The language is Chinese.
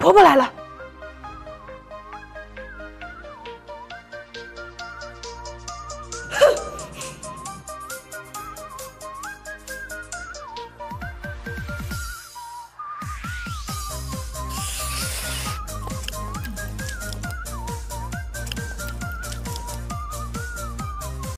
婆婆来了。